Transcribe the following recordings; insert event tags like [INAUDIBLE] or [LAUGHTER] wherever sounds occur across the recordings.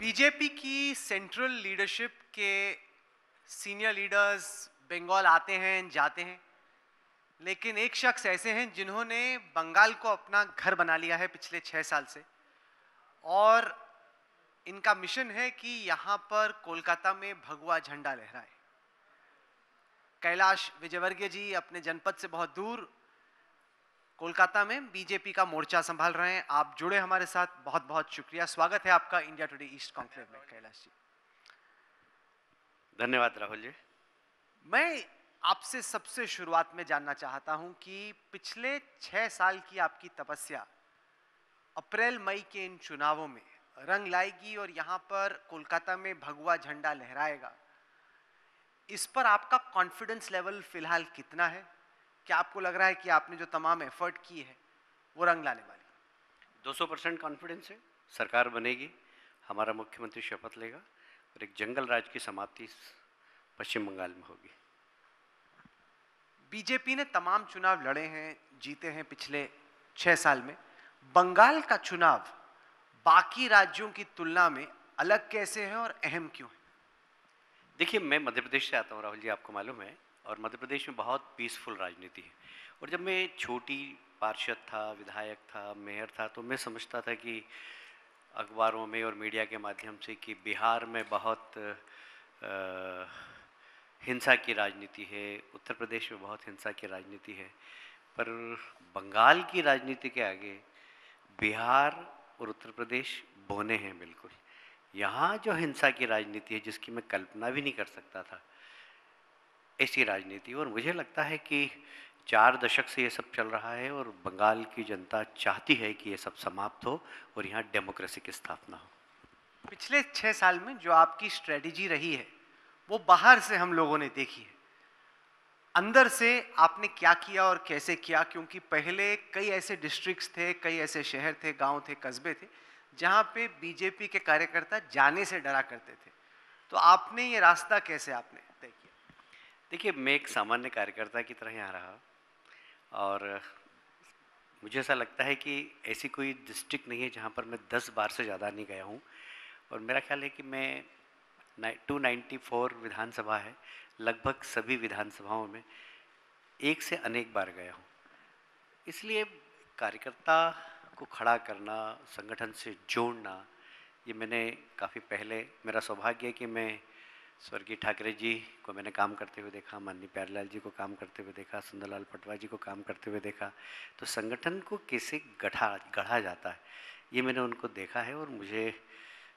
BJP की central leadership के senior leaders Bengal आते हैं, जाते हैं। लेकिन एक शख्स ऐसे हैं जिन्होंने बंगाल को अपना घर बना लिया है पिछले छः साल से। और इनका मिशन है कि यहाँ पर कोलकाता में भगवा झंडा लहराए। कैलाश विजयवर्गीय जी अपने जनपद से बहुत दूर कोलकाता में बीजेपी का मोर्चा संभाल रहे हैं। आप जुड़े हमारे साथ बहुत बहुत शुक्रिया। स्वागत है आपका इंडिया टुडे ईस्ट कॉन्क्लेव में कैलाश जी। धन्यवाद राहुल जी। मैं आपसे सबसे शुरुआत में जानना चाहता हूँ कि पिछले छह साल की आपकी तपस्या अप्रैल मई के इन चुनावों में रंग लाएगी और यहाँ पर कोलकाता में भगवा झंडा लहराएगा। इस पर आपका कॉन्फिडेंस लेवल फ़िलहाल कितना है? क्या आपको लग रहा है कि आपने जो तमाम एफर्ट की है वो रंग लाने वाली 200 परसेंट कॉन्फिडेंस है सरकार बनेगी हमारा मुख्यमंत्री शपथ लेगा और एक जंगल राज की समाप्ति पश्चिम बंगाल में होगी। बीजेपी ने तमाम चुनाव लड़े हैं जीते हैं पिछले छह साल में। बंगाल का चुनाव बाकी राज्यों की तुलना में अलग कैसे है और अहम क्यों है? देखिए मैं मध्य प्रदेश से आता हूँ राहुल जी आपको मालूम है और मध्य प्रदेश में बहुत पीसफुल राजनीति है। और जब मैं छोटी पार्षद था विधायक था मेयर था तो मैं समझता था कि अखबारों में और मीडिया के माध्यम से कि बिहार में बहुत आ, हिंसा की राजनीति है उत्तर प्रदेश में बहुत हिंसा की राजनीति है। पर बंगाल की राजनीति के आगे बिहार और उत्तर प्रदेश बोने हैं बिल्कुल। यहाँ जो हिंसा की राजनीति है जिसकी मैं कल्पना भी नहीं कर सकता था ऐसी राजनीति। और मुझे लगता है कि चार दशक से ये सब चल रहा है और बंगाल की जनता चाहती है कि ये सब समाप्त हो और यहाँ डेमोक्रेसी की स्थापना हो। पिछले छः साल में जो आपकी स्ट्रेटजी रही है, वो बाहर से हम लोगों ने देखी है। अंदर से आपने क्या किया और कैसे किया? क्योंकि पहले कई ऐसे डिस्ट्रिक्ट्स थे, कई ऐसे शहर थे, गाँव थे, कस्बे थे, जहाँ पे बीजेपी के कार्यकर्ता जाने से डरा करते थे। तो आपने ये रास्ता कैसे आपने देखिए, मैं एक सामान्य कार्यकर्ता की तरह यहाँ रहा और मुझे ऐसा लगता है कि ऐसी कोई डिस्ट्रिक्ट नहीं है जहाँ पर मैं दस बार से ज़्यादा नहीं गया हूँ। और मेरा ख्याल है कि मैं टू नाइन्टी फोर विधानसभा है, लगभग सभी विधानसभाओं में एक से अनेक बार गया हूँ। इसलिए कार्यकर्ता को खड़ा करना, संगठन से जोड़ना, ये मैंने काफ़ी पहले, मेरा सौभाग्य है कि मैं स्वर्गीय ठाकरे जी को मैंने काम करते हुए देखा माननीय प्यारलाल जी को काम करते हुए देखा सुंदरलाल पटवा जी को काम करते हुए देखा तो संगठन को कैसे गढ़ा गढ़ा जाता है ये मैंने उनको देखा है और मुझे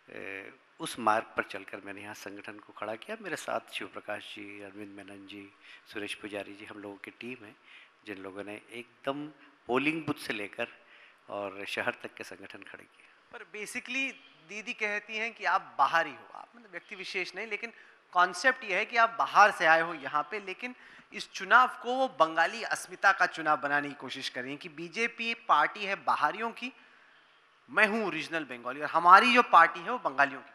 ए, उस मार्ग पर चलकर मैंने यहाँ संगठन को खड़ा किया। मेरे साथ शिव प्रकाश जी अरविंद मेनन जी सुरेश पुजारी जी हम लोगों की टीम है जिन लोगों ने एकदम पोलिंग बूथ से लेकर और शहर तक के संगठन खड़े किए। पर बेसिकली दीदी कहती हैं कि आप बाहर ही हो आप मतलब व्यक्ति विशेष नहीं लेकिन कॉन्सेप्ट यह है कि आप बाहर से आए हो यहाँ पे, लेकिन इस चुनाव को वो बंगाली अस्मिता का चुनाव बनाने की कोशिश कर रही है कि बीजेपी पार्टी है बाहरियों की, मैं हूँ ओरिजिनल बंगाली और हमारी जो पार्टी है वो बंगालियों की।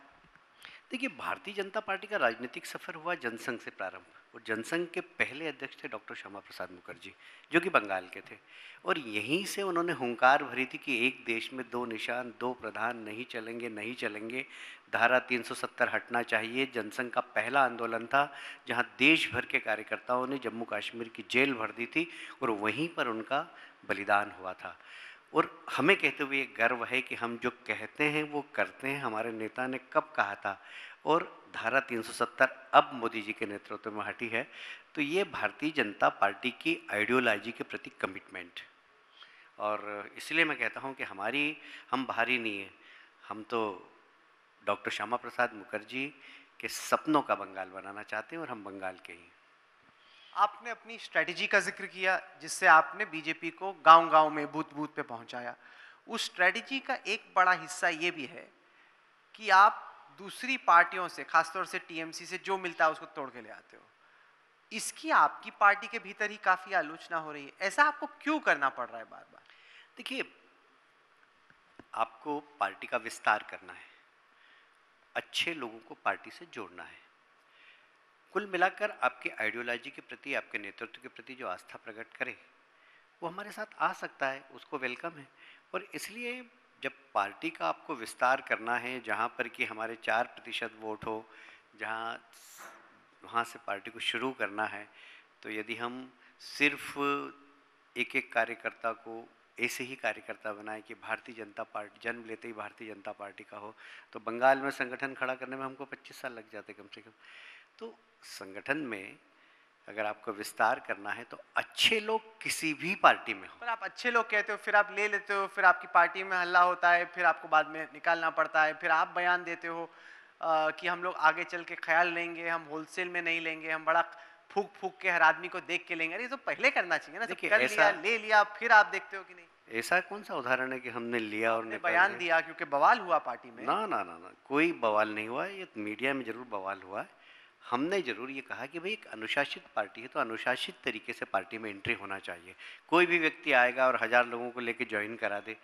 देखिए, भारतीय जनता पार्टी का राजनीतिक सफ़र हुआ जनसंघ से प्रारंभ। और जनसंघ के पहले अध्यक्ष थे डॉक्टर श्यामा प्रसाद मुखर्जी, जो कि बंगाल के थे। और यहीं से उन्होंने हुंकार भरी थी कि एक देश में दो निशान, दो प्रधान नहीं चलेंगे नहीं चलेंगे। धारा 370 हटना चाहिए। जनसंघ का पहला आंदोलन था, जहाँ देश भर के कार्यकर्ताओं ने जम्मू कश्मीर की जेल भर दी थी और वहीं पर उनका बलिदान हुआ था। और हमें कहते हुए गर्व है कि हम जो कहते हैं, वो करते हैं। हमारे नेता ने कब कहा था? और धारा 370 अब मोदी जी के नेतृत्व में हटी है तो ये भारतीय जनता पार्टी की आइडियोलॉजी के प्रति कमिटमेंट और इसलिए मैं कहता हूँ कि हमारी, हम बाहरी नहीं है, हम तो डॉक्टर श्यामा प्रसाद मुखर्जी के सपनों का बंगाल बनाना चाहते हैं और हम बंगाल के ही आपने अपनी स्ट्रेटजी का ज़िक्र किया, जिससे आपने बीजेपी को गांव-गांव में बूथ बूथ पे पहुँचाया। उस स्ट्रेटजी का एक बड़ा हिस्सा ये भी है कि आप दूसरी पार्टियों से, खासतौर से टीएमसी से, जो मिलता है उसको तोड़ के ले आते हो। इसकी आपकी पार्टी के भीतर ही काफ़ी आलोचना हो रही है। ऐसा आपको क्यों करना पड़ रहा है बार बार देखिए, आपको पार्टी का विस्तार करना है। अच्छे लोगों को पार्टी से जोड़ना है। कुल मिलाकर आपके आइडियोलॉजी के प्रति, आपके नेतृत्व के प्रति जो आस्था प्रकट करे, वो हमारे साथ आ सकता है, उसको वेलकम है। और इसलिए जब पार्टी का आपको विस्तार करना है, जहाँ पर कि हमारे चार प्रतिशत वोट हो, जहाँ वहाँ से पार्टी को शुरू करना है तो यदि हम सिर्फ़ एक एक कार्यकर्ता को ऐसे ही कार्यकर्ता बनाए कि भारतीय जनता पार्टी, जन्म लेते ही भारतीय जनता पार्टी का हो तो बंगाल में संगठन खड़ा करने में हमको 25 साल लग जाते कम से कम। तो संगठन में अगर आपको विस्तार करना है तो अच्छे लोग किसी भी पार्टी में हो। पर आप अच्छे लोग कहते हो फिर आप ले लेते हो फिर आपकी पार्टी में हल्ला होता है फिर आपको बाद में निकालना पड़ता है फिर आप बयान देते हो आ, कि हम लोग आगे चल के ख्याल लेंगे हम होलसेल में नहीं लेंगे हम बड़ा फूक फूक के हर आदमी को देख के लेंगे। अरे ये तो पहले करना चाहिए ना देखिए, कर लिया ले लिया फिर आप देखते हो कि नहीं। ऐसा कौन सा उदाहरण है कि हमने लिया और निकाल बयान दिया? क्योंकि बवाल हुआ पार्टी में। ना ना ना ना कोई बवाल नहीं हुआ है ये तो मीडिया में ज़रूर बवाल हुआ है। हमने ज़रूर ये कहा कि भाई एक अनुशासित पार्टी है तो अनुशासित तरीके से पार्टी में एंट्री होना चाहिए। कोई भी व्यक्ति आएगा और हज़ार लोगों को लेके ज्वाइन करा दे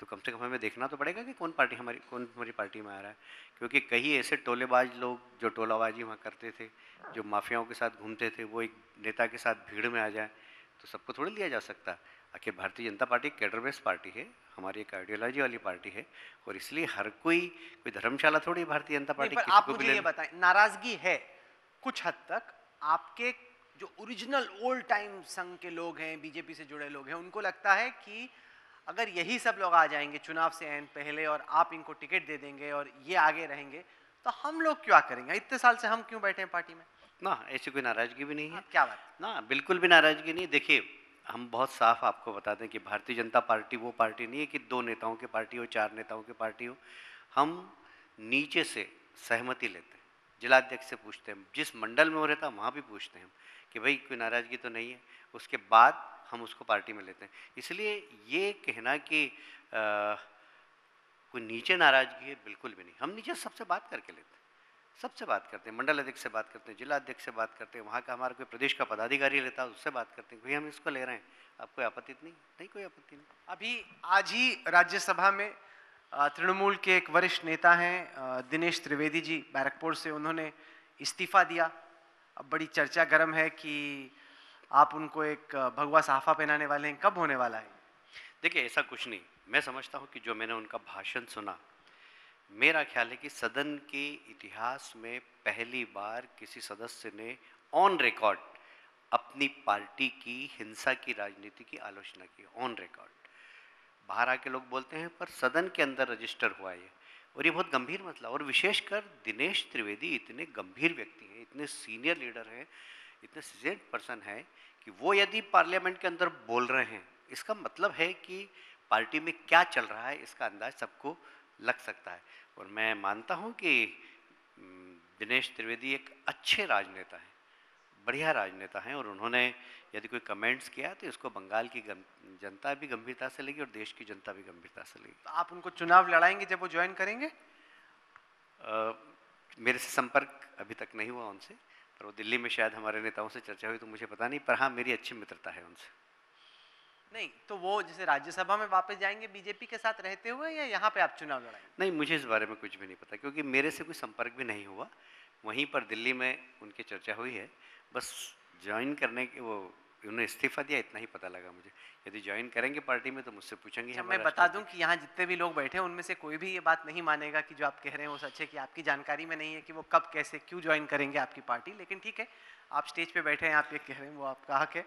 तो कम से कम हमें देखना तो पड़ेगा कि कौन पार्टी हमारी कौन हमारी पार्टी में आ रहा है। क्योंकि कई ऐसे टोलेबाज लोग जो टोलाबाजी वहाँ करते थे जो माफियाओं के साथ घूमते थे वो एक नेता के साथ भीड़ में आ जाए तो सबको थोड़ी लिया जा सकता। आखिर Bharatiya Janata party cadre based party है हमारी एक आइडियोलॉजी वाली पार्टी है और इसलिए हर कोई कोई धर्मशाला थोड़ी भारतीय जनता पार्टी आप मुझे ये बताएँ नाराज़गी है कुछ हद तक आपके जो ओरिजिनल ओल्ड टाइम संघ के लोग हैं बीजेपी से जुड़े लोग हैं उनको लगता है कि अगर यही सब लोग आ जाएँगे चुनाव से एन पहले और आप इनको टिकट दे देंगे और ये आगे रहेंगे तो हम लोग क्या करेंगे? इतने साल से हम क्यों बैठे हैं पार्टी में? ना ऐसी कोई नाराज़गी भी नहीं है। हाँ, क्या बात ना बिल्कुल भी नाराज़गी नहीं। देखिए हम बहुत साफ़ आपको बता दें कि भारतीय जनता पार्टी वो पार्टी नहीं है कि दो नेताओं की पार्टी हो चार नेताओं की पार्टी हो। हम नीचे से सहमति लेते हैं। जिलाध्यक्ष से पूछते हैं, जिस मंडल में वो रहता है, वहाँ भी पूछते हैं कि भाई कोई नाराज़गी तो नहीं है। उसके बाद हम उसको पार्टी में लेते हैं। इसलिए ये कहना कि कोई नीचे नाराज़गी है, बिल्कुल भी नहीं। हम नीचे सबसे बात करके लेते हैं। सबसे बात करते हैं, मंडल अध्यक्ष से बात करते हैं जिला अध्यक्ष से बात करते हैं, वहाँ का हमारा कोई प्रदेश का पदाधिकारी लेता है, उससे बात करते हैं, भाई, हम इसको ले रहे हैं। आपको कोई आपत्ति नहीं नहीं कोई आपत्ति नहीं। अभी आज ही राज्यसभा में तृणमूल के एक वरिष्ठ नेता हैं दिनेश त्रिवेदी जी बैरकपुर से उन्होंने इस्तीफा दिया। अब बड़ी चर्चा गर्म है कि आप उनको एक भगवा सहाफा पहनाने वाले हैं, कब होने वाला है? देखिए, ऐसा कुछ नहीं। मैं समझता हूँ कि जो मैंने उनका भाषण सुना, मेरा ख्याल है कि सदन के इतिहास में पहली बार किसी सदस्य ने ऑन रिकॉर्ड अपनी पार्टी की, हिंसा की, राजनीति की आलोचना की ऑन रिकॉर्ड बाहर आके लोग बोलते हैं पर सदन के अंदर रजिस्टर हुआ ये। और ये बहुत गंभीर मसला और विशेषकर दिनेश त्रिवेदी इतने गंभीर व्यक्ति हैं इतने सीनियर लीडर हैं इतने सीजेंट पर्सन हैं कि वो यदि पार्लियामेंट के अंदर बोल रहे हैं इसका मतलब है कि पार्टी में क्या चल रहा है इसका अंदाज सबको लग सकता है। और मैं मानता हूँ कि हम्म, दिनेश त्रिवेदी एक अच्छे राजनेता हैं। बढ़िया राजनेता हैं और उन्होंने यदि कोई कमेंट्स किया तो इसको बंगाल की जनता भी गंभीरता से लेगी और देश की जनता भी गंभीरता से लेगी। तो आप उनको चुनाव लड़ाएँगे जब वो ज्वाइन करेंगे? अ, मेरे से संपर्क अभी तक नहीं हुआ उनसे पर वो दिल्ली में शायद हमारे नेताओं से चर्चा हुई तो मुझे पता नहीं पर हाँ मेरी अच्छी मित्रता है उनसे। नहीं तो वो जैसे राज्यसभा में वापस जाएँगे बीजेपी के साथ रहते हुए या यहाँ पे आप चुनाव लड़ाएँगे? नहीं मुझे इस बारे में कुछ भी नहीं पता क्योंकि मेरे से कोई संपर्क भी नहीं हुआ। वहीं पर दिल्ली में उनकी चर्चा हुई है बस ज्वाइन करने के वो उन्होंने इस्तीफा दिया इतना ही पता लगा मुझे। यदि ज्वाइन करेंगे पार्टी में तो मुझसे पूछेंगे मैं बता दूँ कि यहाँ जितने भी लोग बैठे हैं उनमें से कोई भी ये बात नहीं मानेगा कि जो आप कह रहे हैं वो सच है कि आपकी जानकारी में नहीं है कि वो कब कैसे क्यों ज्वाइन करेंगे आपकी पार्टी लेकिन ठीक है आप स्टेज पे बैठे हैं आप ये कह रहे हैं वो आपका हक है।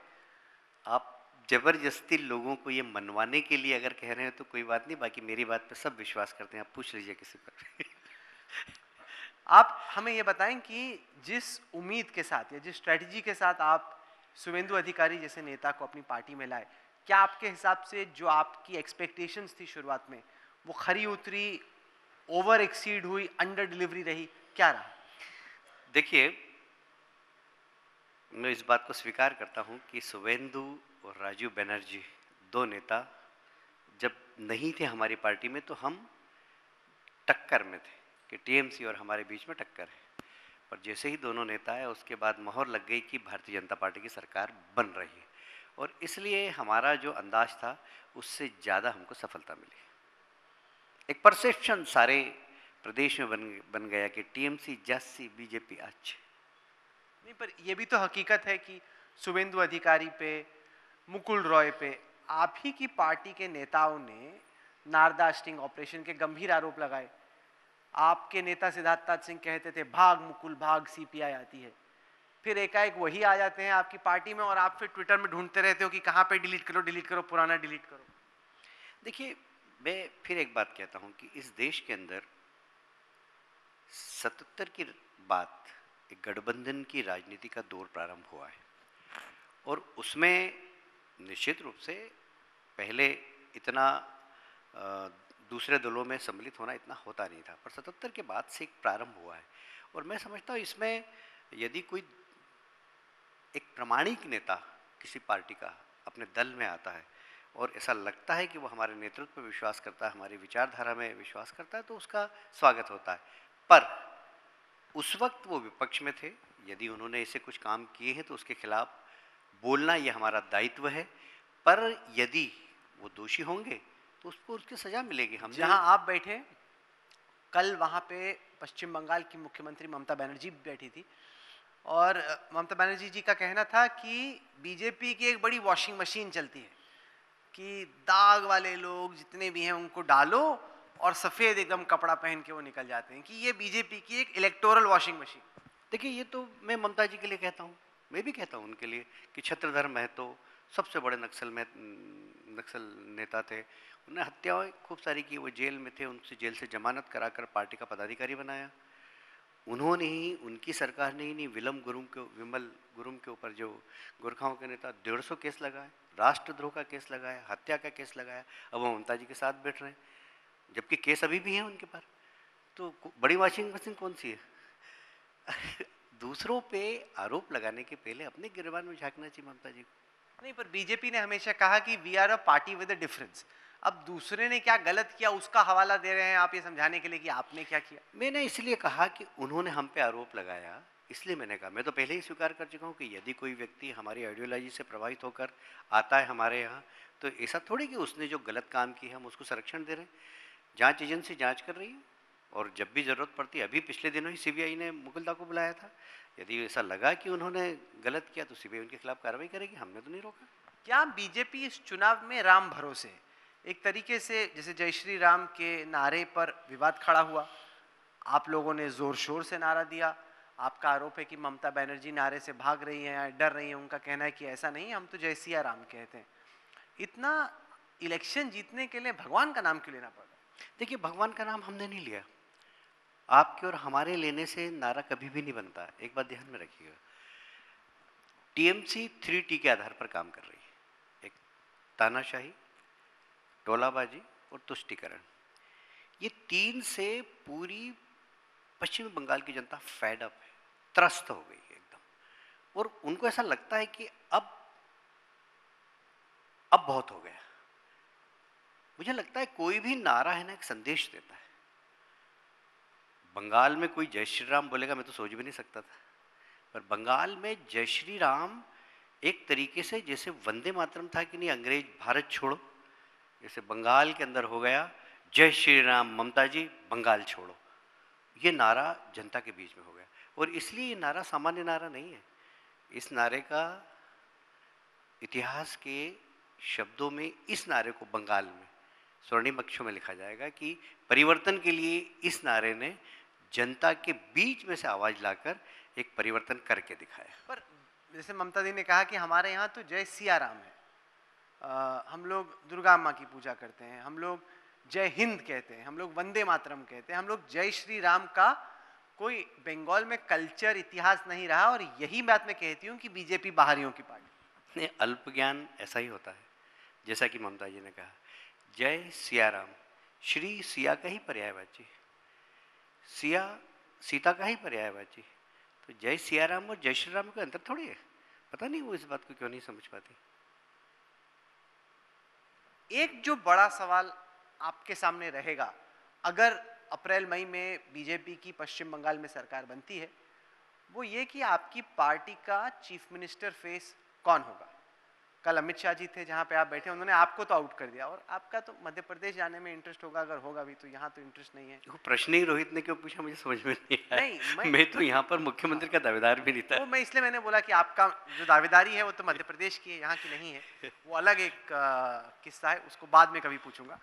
आप ज़बरदस्ती लोगों को ये मनवाने के लिए अगर कह रहे हैं तो कोई बात नहीं बाकी मेरी बात पर सब विश्वास करते हैं। आप पूछ लीजिए किसी पर। आप हमें ये बताएँ कि जिस उम्मीद के साथ या जिस स्ट्रेटजी के साथ आप शुभेंदु अधिकारी जैसे नेता को अपनी पार्टी में लाए, क्या आपके हिसाब से जो आपकी एक्सपेक्टेशंस थी शुरुआत में, वो खरी उतरी ओवर एक्सीड हुई अंडर डिलीवरी रही, क्या रहा? देखिए, मैं इस बात को स्वीकार करता हूँ कि सुवेंदु और राजीव बनर्जी दो नेता जब नहीं थे हमारी पार्टी में तो हम टक्कर में थे। कि टीएमसी और हमारे बीच में टक्कर है। पर जैसे ही दोनों नेता है उसके बाद मोहर लग गई कि भारतीय जनता पार्टी की सरकार बन रही है और इसलिए हमारा जो अंदाज था, उससे ज़्यादा हमको सफलता मिली। एक परसेप्शन सारे प्रदेश में बन बन गया कि टीएमसी जस्सी बीजेपी अच्छे नहीं, पर यह भी तो हकीकत है कि शुभेंदु अधिकारी पे, मुकुल रॉय पे, आप ही की पार्टी के नेताओं ने नारदा स्टिंग ऑपरेशन के गंभीर आरोप लगाए। आपके नेता सिद्धार्थनाथ सिंह कहते थे, भाग मुकुल, भाग सीपीआई आती है। फिर एकाएक वही आ जाते हैं आपकी पार्टी में और आप फिर ट्विटर में ढूंढते रहते हो कि कहाँ पे डिलीट करो डिलीट करो, पुराना डिलीट करो। देखिए, मैं फिर एक बात कहता हूँ कि इस देश के अंदर सतहत्तर की बात, एक गठबंधन की राजनीति का दौर प्रारंभ हुआ है। और उसमें निश्चित रूप से पहले इतना दूसरे दलों में सम्मिलित होना इतना होता नहीं था, पर सतहत्तर के बाद से एक प्रारंभ हुआ है। और मैं समझता हूँ इसमें यदि कोई एक प्रमाणिक नेता किसी पार्टी का अपने दल में आता है और ऐसा लगता है कि वो हमारे नेतृत्व पर विश्वास करता है, हमारी विचारधारा में विश्वास करता है तो उसका स्वागत होता है। पर उस वक्त वो विपक्ष में थे, यदि उन्होंने ऐसे कुछ काम किए हैं तो उसके खिलाफ बोलना ये हमारा दायित्व है। पर यदि वो दोषी होंगे तो उसको उसकी सजा मिलेगी हम जहाँ आप बैठे कल वहाँ पे पश्चिम बंगाल की मुख्यमंत्री ममता बनर्जी बैठी थी और ममता बनर्जी जी का कहना था कि बीजेपी की एक बड़ी वॉशिंग मशीन चलती है कि दाग वाले लोग जितने भी हैं उनको डालो और सफ़ेद एकदम कपड़ा पहन के वो निकल जाते हैं कि ये बीजेपी की एक इलेक्टोरल वॉशिंग मशीन देखिए ये तो मैं ममता जी के लिए कहता हूँ मैं भी कहता हूँ उनके लिए कि छत्रधर महतो सबसे बड़े नक्सल में नक्सल नेता थे। उन्होंने हत्याएँ खूब सारी की, वो जेल में थे, उनसे जेल से जमानत कराकर पार्टी का पदाधिकारी बनाया। उन्होंने ही, उनकी सरकार ने ही नहीं विलम गुरुम के, विमल गुरुम के ऊपर जो गोरखाओं के नेता डेढ़ सौ केस लगाए, राष्ट्रद्रोह का केस लगाया, हत्या का केस लगाया, अब वो ममता जी के साथ बैठ रहे हैं। जबकि केस अभी भी हैं उनके पास। तो बड़ी वॉशिंग मशीन कौन सी है? [LAUGHS] दूसरों पे आरोप लगाने के पहले अपने गिरबान में झांकना चाहिए ममता जी को। नहीं, पर बीजेपी ने हमेशा कहा कि we are a party with a difference अब दूसरे ने क्या गलत किया, उसका हवाला दे रहे हैं आप ये समझाने के लिए कि आपने क्या किया? मैंने इसलिए कहा कि उन्होंने हम पे आरोप लगाया, इसलिए मैंने कहा। मैं तो पहले ही स्वीकार कर चुका हूँ कि यदि कोई व्यक्ति हमारी आइडियोलॉजी से प्रभावित होकर आता है हमारे यहाँ तो ऐसा थोड़ी कि उसने जो गलत काम किया हम उसको संरक्षण दे रहे हैं। जाँच एजेंसी जाँच कर रही है, और जब भी ज़रूरत पड़ती अभी पिछले दिनों ही सीबीआई ने मुकुलदा को बुलाया था। यदि ऐसा लगा कि उन्होंने गलत किया तो सीबीआई उनके खिलाफ कार्रवाई करेगी। हमने तो नहीं रोका। क्या बीजेपी इस चुनाव में राम भरोसे? एक तरीके से जैसे जय श्री राम के नारे पर विवाद खड़ा हुआ। आप लोगों ने ज़ोर शोर से नारा दिया। आपका आरोप है कि ममता बनर्जी नारे से भाग रही हैं डर रही हैं। उनका कहना है कि ऐसा नहीं हम तो जय सिया राम कहते हैं। इतना इलेक्शन जीतने के लिए भगवान का नाम क्यों लेना पड़ा? देखिए भगवान का नाम हमने नहीं लिया। आपके और हमारे लेने से नारा कभी भी नहीं बनता। एक बात ध्यान में रखिएगा। टीएमसी थ्री टी के आधार पर काम कर रही है। एक तानाशाही, टोलाबाजी और तुष्टिकरण। ये तीन से पूरी पश्चिम बंगाल की जनता फेड अप है। त्रस्त हो गई है एकदम। और उनको ऐसा लगता है कि अब अब बहुत हो गया। मुझे लगता है कोई भी नारा है ना एक संदेश देता है। बंगाल में कोई जय श्री राम बोलेगा, मैं तो सोच भी नहीं सकता था। पर बंगाल में जय श्री राम एक तरीके से जैसे वंदे मातरम था कि नहीं, अंग्रेज़, भारत छोड़ो। जैसे बंगाल के अंदर हो गया, जय श्री राम, ममता जी, बंगाल छोड़ो। ये नारा जनता के बीच में हो गया। और इसलिए ये नारा सामान्य नारा नहीं है। इस नारे का इतिहास के शब्दों में, इस नारे को बंगाल में, स्वर्णिम अक्षों में लिखा जाएगा कि परिवर्तन के लिए इस नारे ने जनता के बीच में से आवाज़ लाकर एक परिवर्तन करके दिखाया। पर जैसे ममता दी ने कहा कि हमारे यहाँ तो जय सिया राम है। आ, हम लोग दुर्गा माँ की पूजा करते हैं हम लोग जय हिंद कहते हैं हम लोग वंदे मातरम कहते हैं हम लोग जय श्री राम का कोई बंगाल में कल्चर इतिहास नहीं रहा और यही बात मैं कहती हूँ कि बीजेपी बाहरियों की पार्टी। नहीं अल्प ज्ञान ऐसा ही होता है जैसा कि ममता जी ने कहा। जय सियाराम श्री सिया का ही पर्यायवाची। सिया, सीता का ही पर्यायवाची तो जय सियाराम और जय श्री राम का अंतर थोड़ी है? पता नहीं वो इस बात को क्यों नहीं समझ पाती? एक जो बड़ा सवाल आपके सामने रहेगा, अगर अप्रैल, मई में बीजेपी की पश्चिम बंगाल में सरकार बनती है, वो ये कि आपकी पार्टी का चीफ मिनिस्टर फेस कौन होगा? कल अमित शाह जी थे जहाँ पे आप बैठे उन्होंने आपको तो आउट कर दिया। और आपका तो मध्य प्रदेश जाने में इंटरेस्ट होगा अगर होगा भी तो यहाँ तो इंटरेस्ट नहीं है। प्रश्न ही रोहित ने क्यों पूछा मुझे समझ में नहीं आया। नहीं मैं, मैं तो यहाँ पर मुख्यमंत्री का दावेदार भी नहीं था। तो मैं इसलिए मैंने बोला कि आपका जो दावेदारी है वो तो मध्य प्रदेश की है यहाँ की नहीं है। वो अलग एक किस्सा है उसको बाद में कभी पूछूँगा।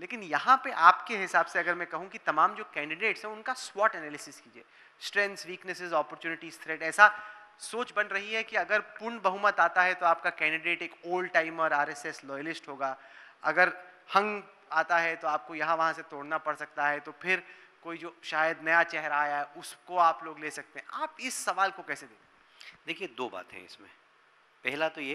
लेकिन यहाँ पे आपके हिसाब से अगर मैं कहूँ कि तमाम जो कैंडिडेट्स हैं उनका स्वॉट एनालिसिस कीजिए। स्ट्रेंथ्स वीकनेसेस अपॉर्चुनिटीज़ थ्रेट ऐसा सोच बन रही है कि अगर पूर्ण बहुमत आता है तो आपका कैंडिडेट एक ओल्ड टाइमर आरएसएस लॉयलिस्ट होगा। अगर हंग आता है तो आपको यहाँ वहाँ से तोड़ना पड़ सकता है। तो फिर कोई जो शायद नया चेहरा आया है, उसको आप लोग ले सकते हैं। आप इस सवाल को कैसे दें देखिए, दो बातें इसमें। पहला तो ये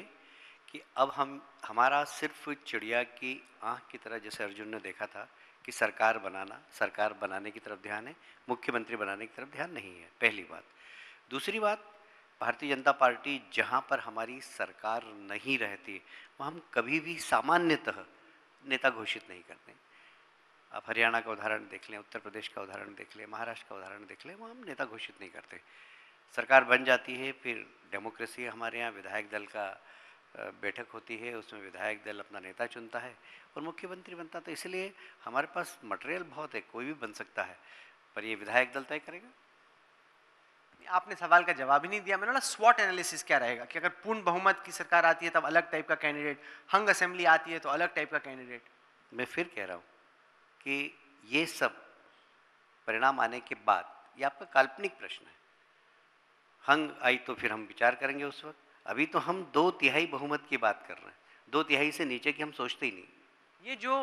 कि अब हम, हमारा सिर्फ़ चिड़िया की आँख की तरह, जैसे अर्जुन ने देखा था कि सरकार बनाना, सरकार बनाने की तरफ़ ध्यान है, मुख्यमंत्री बनाने की तरफ़ ध्यान नहीं है। पहली बात। दूसरी बात भारतीय जनता पार्टी जहाँ पर हमारी सरकार नहीं रहती, वहाँ हम कभी भी सामान्यतः नेता घोषित नहीं करते। आप हरियाणा का उदाहरण देख लें, उत्तर प्रदेश का उदाहरण देख लें, महाराष्ट्र का उदाहरण देख लें, वहाँ हम नेता घोषित नहीं करते। सरकार बन जाती है, फिर डेमोक्रेसी हमारे यहाँ विधायक दल का बैठक होती है, उसमें विधायक दल अपना नेता चुनता है और मुख्यमंत्री बनता तो इसलिए हमारे पास मटेरियल बहुत है, कोई भी बन सकता है, पर ये विधायक दल तय करेगा। आपने सवाल का जवाब ही नहीं दिया। मैंने बोला स्वॉट एनालिसिस क्या रहेगा? कि अगर पूर्ण बहुमत की सरकार आती है तब अलग टाइप का कैंडिडेट हंग असेंबली आती है तो अलग टाइप का कैंडिडेट मैं फिर कह रहा हूँ कि ये सब परिणाम आने के बाद, ये आपका काल्पनिक प्रश्न है। हंग आई तो फिर हम विचार करेंगे उस वक्त। अभी तो हम दो तिहाई बहुमत की बात कर रहे हैं। दो तिहाई से नीचे की हम सोचते ही नहीं। ये जो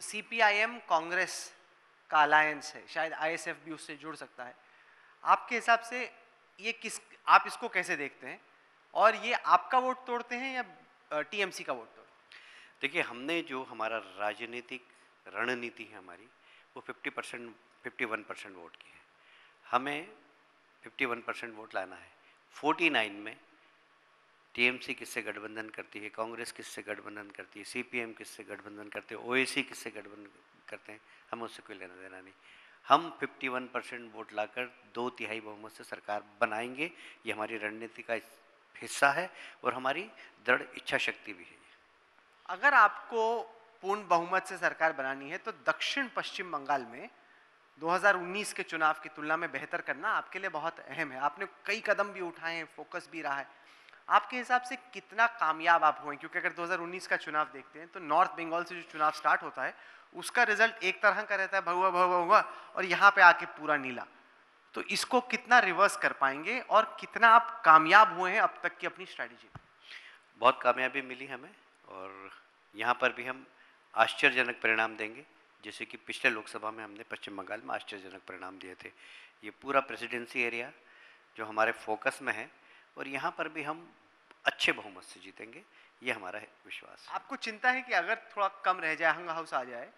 सीपीआईएम कांग्रेस का अलायंस है, शायद आईएसएफ भी उससे जुड़ सकता है। आपके हिसाब से ये किस, आप इसको कैसे देखते हैं? और ये आपका वोट तोड़ते हैं या टीएमसी का वोट तोड़ते देखिए, हमने जो हमारा राजनीतिक रणनीति है हमारी, वो 50 percent, fifty one percent vote की है। हमें 51 परसेंट वोट लाना है। 49 में टीएमसी किससे गठबंधन करती है? कांग्रेस किससे गठबंधन करती है? सीपीएम किससे गठबंधन करते हैं? ओएसी किससे गठबंधन करते हैं? हमें उससे कोई लेना देना नहीं। हम 51 परसेंट वोट लाकर दो तिहाई बहुमत से सरकार बनाएँगे। ये हमारी रणनीति का हिस्सा है और हमारी दृढ़ इच्छा शक्ति भी है। अगर आपको पूर्ण बहुमत से सरकार बनानी है तो दक्षिण पश्चिम बंगाल में 2019 के चुनाव की तुलना में बेहतर करना आपके लिए बहुत अहम है। आपने कई कदम भी उठाए हैं, फोकस भी रहा है। आपके हिसाब से कितना कामयाब आप हुए? क्योंकि अगर 2019 का चुनाव देखते हैं तो नॉर्थ बंगाल से जो चुनाव स्टार्ट होता है, उसका रिज़ल्ट एक तरह का रहता है, भगवा भगवा भगवा, और यहाँ पे आके पूरा नीला। तो इसको कितना रिवर्स कर पाएँगे और कितना आप कामयाब हुए हैं अब तक की अपनी स्ट्रैटेजी बहुत कामयाबी मिली हमें, और यहाँ पर भी हम आश्चर्यजनक परिणाम देंगे। जैसे कि पिछले लोकसभा में हमने पश्चिम बंगाल में आश्चर्यजनक परिणाम दिए थे। ये पूरा प्रेसिडेंसी एरिया जो हमारे फोकस में है और यहाँ पर भी हम अच्छे बहुमत से जीतेंगे ये हमारा है विश्वास। आपको चिंता है कि अगर थोड़ा कम रह जाए हंग हाउस आ जाए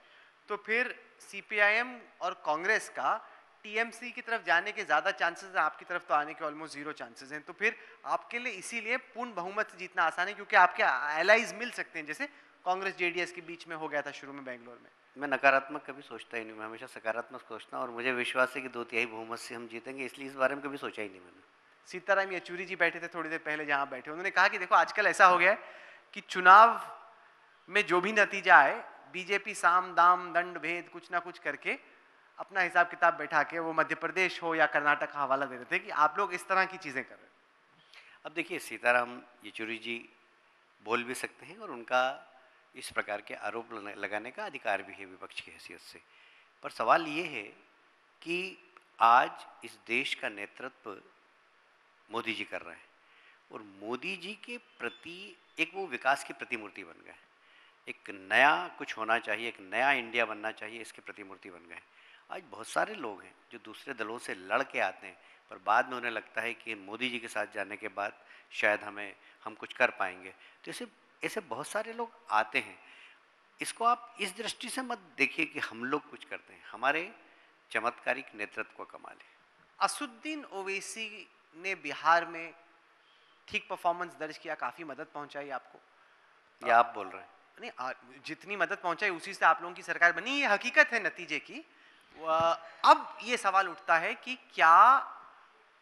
तो फिर सीपीआईएम और कांग्रेस का टीएमसी की तरफ़ जाने के ज़्यादा चांसेस हैं आपकी तरफ़ तो आने के ऑलमोस्ट ज़ीरो चांसेस हैं। तो फिर आपके लिए इसीलिए पूर्ण बहुमत से जीतना आसान है क्योंकि आपके एलाइज मिल सकते हैं। जैसे कांग्रेस जेडीएस के बीच में हो गया था शुरू में बेंगलोर में। मैं नकारात्मक कभी सोचता ही नहीं मैं हमेशा सकारात्मक सोचता हूँ और मुझे विश्वास है कि दो तिहाई बहुमत से हम जीतेंगे इसलिए इस बारे में कभी सोचा ही नहीं मैंने। सीताराम येचूरी जी बैठे थे थोड़ी देर पहले जहाँ बैठे, उन्होंने कहा कि देखो, आजकल ऐसा हो गया कि चुनाव में जो भी नतीजा आए, बीजेपी साम दाम दंड भेद कुछ ना कुछ करके अपना हिसाब किताब बैठा के वो मध्य प्रदेश हो या कर्नाटक का हवाला दे रहे थे कि आप लोग इस तरह की चीज़ें कर रहे अब देखिए, सीताराम येचूरी जी बोल भी सकते हैं और उनका इस प्रकार के आरोप लगाने का अधिकार भी है विपक्ष की हैसियत से। पर सवाल ये है कि आज इस देश का नेतृत्व मोदी जी कर रहे हैं। और मोदी जी के प्रति एक वो विकास की प्रतिमूर्ति बन गए। एक नया कुछ होना चाहिए, एक नया इंडिया बनना चाहिए, इसके प्रतिमूर्ति बन गए। आज बहुत सारे लोग हैं जो दूसरे दलों से लड़ के आते हैं, पर बाद में उन्हें लगता है कि मोदी जी के साथ जाने के बाद शायद हमें, हम कुछ कर पाएँगे। तो ऐसे ऐसे बहुत सारे लोग आते हैं। इसको आप इस दृष्टि से मत देखिए कि हम लोग कुछ करते हैं। हमारे चमत्कारिक नेतृत्व को कमाल है। असुद्दीन ओवैसी ने बिहार में ठीक परफॉर्मेंस दर्ज किया काफ़ी मदद पहुंचाई आपको। ये आप बोल रहे हैं। नहीं जितनी मदद पहुंचाई उसी से आप लोगों की सरकार बनी। ये हकीकत है नतीजे की। अब ये सवाल उठता है कि क्या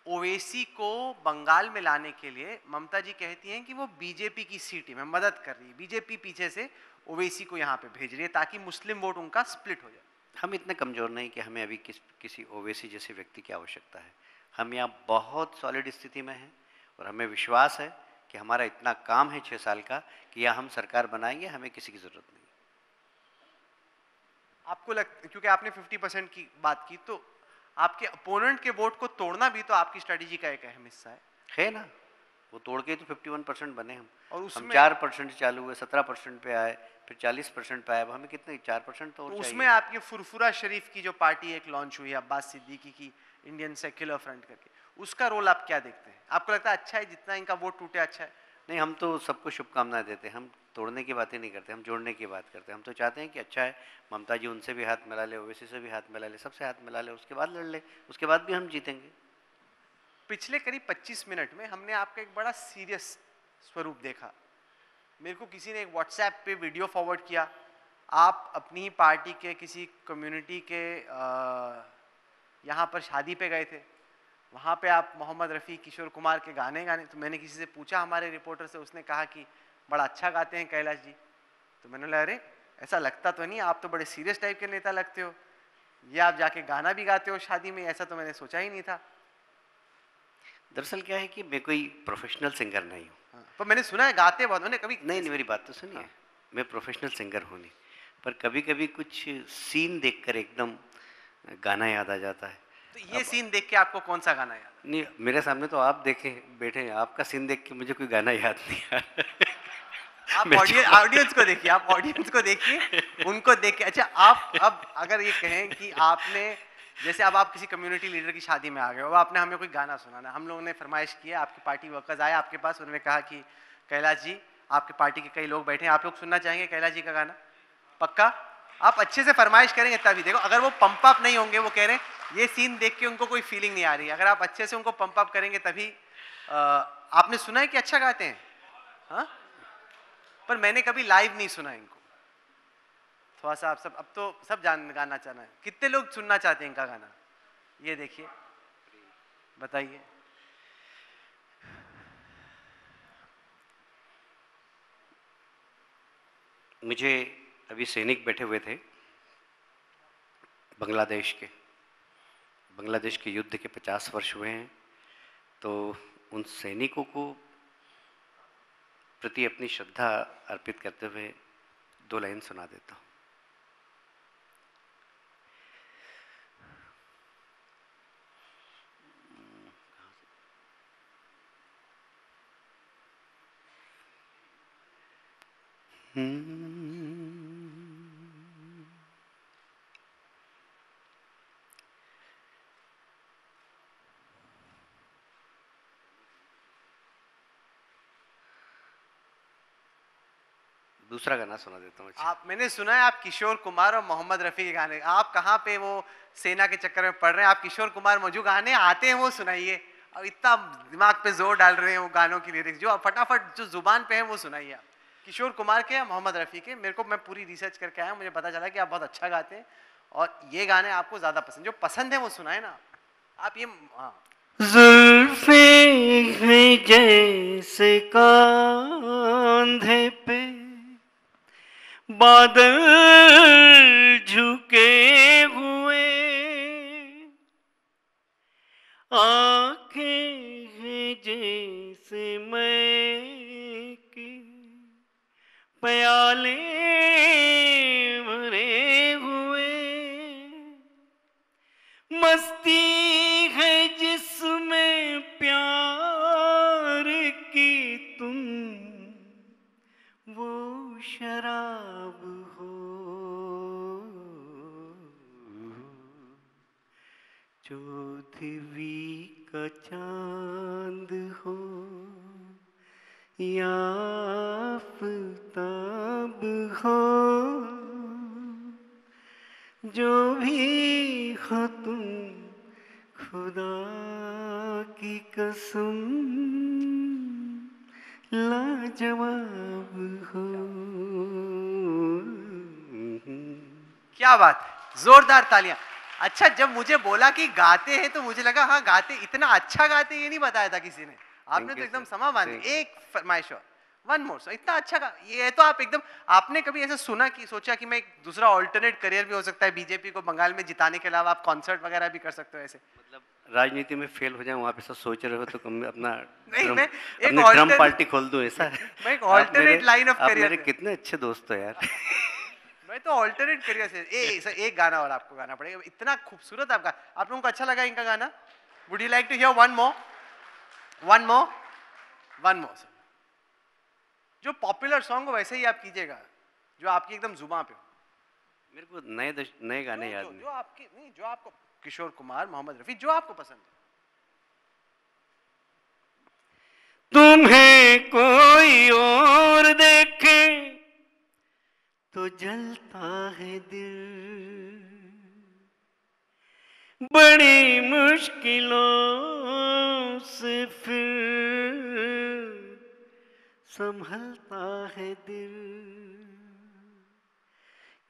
ओवैसी को बंगाल में लाने के लिए ममता जी कहती हैं कि वो बीजेपी की सी टीम है मदद कर रही है। बीजेपी पीछे से ओवैसी को यहाँ पे भेज रही है ताकि मुस्लिम वोट उनका स्प्लिट हो जाए। हम इतने कमज़ोर नहीं कि हमें अभी किस किसी ओवैसी जैसे व्यक्ति की आवश्यकता है। हम यहाँ बहुत सॉलिड स्थिति में हैं और हमें विश्वास है कि हमारा इतना काम है छः साल का कि यहाँ हम सरकार बनाएँगे हमें किसी की ज़रूरत नहीं। आपको लग क्योंकि आपने 50 परसेंट की बात की तो आपके अपोनेंट के वोट को तोड़ना भी तो आपकी स्ट्रेटेजी का एक अहम हिस्सा है। है ना? वो तोड़ के तो 51 परसेंट बने हम। और हम उसमें चार परसेंट चालू हुए सत्रह परसेंट पे आए फिर चालीस परसेंट पे आए अब हमें कितने? चार परसेंट तो तो उसमें आपकी फुरफुरा शरीफ की जो पार्टी एक लॉन्च हुई है अब्बास सिद्दीकी की इंडियन सेक्युलर फ्रंट करके। उसका रोल आप क्या देखते हैं? आपको लगता है अच्छा है जितना इनका वोट टूटे अच्छा है? नहीं हम तो सबको शुभकामनाएँ देते हैं। हम तोड़ने की बातें नहीं करते हम जोड़ने की बात करते हैं। हम तो चाहते हैं कि अच्छा है ममता जी उनसे भी हाथ मिला ले ओवैसी से भी हाथ मिला ले सबसे हाथ मिला ले उसके बाद लड़ ले उसके बाद भी हम जीतेंगे। पिछले करीब 25 मिनट में हमने आपका एक बड़ा सीरियस स्वरूप देखा। मेरे को किसी ने एक व्हाट्सएप पे वीडियो फॉरवर्ड किया। आप अपनी पार्टी के किसी कम्युनिटी के अ, यहाँ पर शादी पे गए थे। वहाँ पे आप मोहम्मद रफ़ी किशोर कुमार के गाने गाने तो मैंने किसी से पूछा हमारे रिपोर्टर से उसने कहा कि बड़ा अच्छा गाते हैं कैलाश जी। तो मैंने बोला अरे ऐसा लगता तो नहीं आप तो बड़े सीरियस टाइप के नेता लगते हो। ये आप जाके गाना भी गाते हो शादी में ऐसा तो मैंने सोचा ही नहीं था। दरअसल क्या है कि मैं कोई प्रोफेशनल सिंगर नहीं हूँ। हाँ, पर मैंने सुना है गाते बहुत उन्होंने कभी नहीं नहीं मेरी बात तो सुनिए। मैं प्रोफेशनल सिंगर हूँ नहीं। पर कभी कभी कुछ सीन देखकर एकदम गाना याद आ जाता है। तो ये सीन देख के आपको कौन सा गाना याद? नहीं मेरे सामने तो आप देखे बैठे हैं आपका सीन देख के मुझे कोई गाना याद नहीं आ [LAUGHS] आप ऑडियंस ऑडियंस को देखिए आप ऑडियंस को देखिए उनको देख के अच्छा आप अब अगर ये कहें कि आपने जैसे अब आप किसी कम्युनिटी लीडर की शादी में आ गए हो अब आपने हमें कोई गाना सुनाना हम लोगों ने फरमाइश किया आपकी पार्टी वर्कर्स आए आपके पास उन्होंने कहा कि कैलाश जी आपकी पार्टी के कई लोग बैठे हैं आप लोग सुनना चाहेंगे कैलाश जी का गाना? पक्का? आप अच्छे से फरमाइश करेंगे तभी। देखो अगर वो पंप अप नहीं होंगे वो कह रहे हैं ये सीन देख के उनको कोई फीलिंग नहीं आ रही अगर आप अच्छे से उनको पंप अप करेंगे तभी अ, आपने सुना है कि अच्छा गाते हैं? हाँ? पर मैंने कभी लाइव नहीं सुना इनको। थोड़ा सा आप सब अब तो सब जान गाना चाहना है। कितने लोग सुनना चाहते हैं इनका गाना? ये देखिए। बताइए। मुझे अभी सैनिक बैठे हुए थे बांग्लादेश के। बांग्लादेश के युद्ध के पचास वर्ष हुए हैं। तो उन सैनिकों को प्रति अपनी श्रद्धा अर्पित करते हुए दो लाइन सुना देता हूँ। दूसरा गाना सुना देता हूँ अच्छा। आप मैंने सुना है आप किशोर कुमार और मोहम्मद रफ़ी के गाने आप कहाँ पे वो सेना के चक्कर में पढ़ रहे हैं? आप किशोर कुमार मौजू गाने आते हैं वो सुनाइए। अब इतना दिमाग पे ज़ोर डाल रहे हैं वो गानों की लिरिक्स जो फटाफट जो ज़ुबान पे है वो सुनाइए आप। किशोर कुमार के या मोहम्मद रफ़ी के? मेरे को मैं पूरी रिसर्च करके आया मुझे पता चला कि आप बहुत अच्छा गाते हैं और ये गाने आपको ज़्यादा पसंद जो पसंद है वो सुनाए ना आप। ये हाँ। जुल्फे जैसे कांधे पे। बादल झुके जोरदार तालियाँ। अच्छा जब मुझे बोला कि गाते हैं तो मुझे लगा हाँ गाते इतना अच्छा गाते ये नहीं बताया था किसी ने। आपने तो एकदम समा बांधी। एक फरमाइश और वन मोर सो इतना अच्छा ये तो आप एकदम आपने कभी ऐसा सुना कि सोचा कि मैं एक दूसरा ऑल्टरनेट करियर भी हो सकता है बीजेपी को बंगाल में जिताने के अलावा आप कॉन्सर्ट वगैरह भी कर सकते हो ऐसे? मतलब राजनीति में फेल हो जाऊँ वहाँ पे सब सोच रहे हो तो कम अपना [LAUGHS] नहीं, ड्रम, मैं एक ड्रम पार्टी खोल दूँ ऐसा? [LAUGHS] मैं एक आप career मेरे पे- कितने अच्छे दोस्त हो यार। [LAUGHS] मैं तो ऑल्टरनेट करियर से ए [LAUGHS] सर एक गाना और आपको गाना पड़ेगा। इतना खूबसूरत आपका आप लोगों को अच्छा लगा इनका गाना? Would you like to hear one more one more one more sir जो पॉपुलर सॉन्ग हो वैसे ही आप कीजिएगा जो आपकी एकदम जुबा पे हो। मेरे को नए नए गाने याद जो, नहीं। जो आपके नहीं जो आपको किशोर कुमार मोहम्मद रफी जो आपको पसंद है। तुम्हें कोई और देखे तो जलता है दिल। बड़ी मुश्किलों से फिर संभलता है दिल।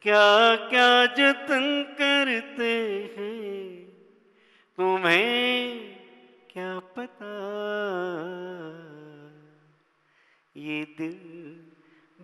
क्या क्या जतन करते हैं तुम्हें, क्या पता? ये दिल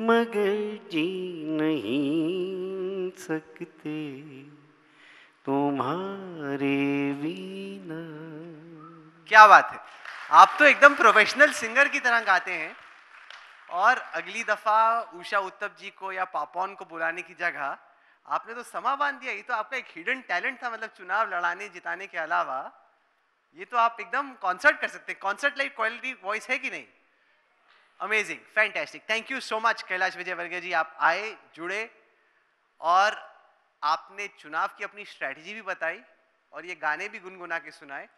मगर जी नहीं सकते। तुम्हारे बिना। क्या बात है। आप तो एकदम प्रोफेशनल सिंगर की तरह गाते हैं। और अगली दफ़ा उषा उत्तप जी को या पापौन को बुलाने की जगह आपने तो समा बाँध दिया। ये तो आपका एक हिडन टैलेंट था मतलब चुनाव लड़ाने, जिताने के अलावा। ये तो आप एकदम कॉन्सर्ट कर सकते हैं। कॉन्सर्ट लाइक क्वालिटी वॉइस है कि नहीं? Amazing fantastic thank you so much Kailash Vijayvargiya ji आप आए जुड़े और आपने चुनाव की अपनी स्ट्रैटेजी भी बताई और ये गाने भी गुनगुना के सुनाए।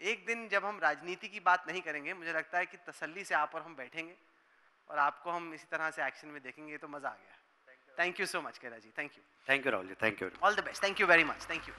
एक दिन जब हम राजनीति की बात नहीं करेंगे मुझे लगता है कि तसल्ली से आप और हम बैठेंगे और आपको हम इसी तरह से एक्शन में देखेंगे तो मज़ा आ गया। Thank you so much Kailash ji thank you thank you Rahul ji thank you all the best thank you very much thank you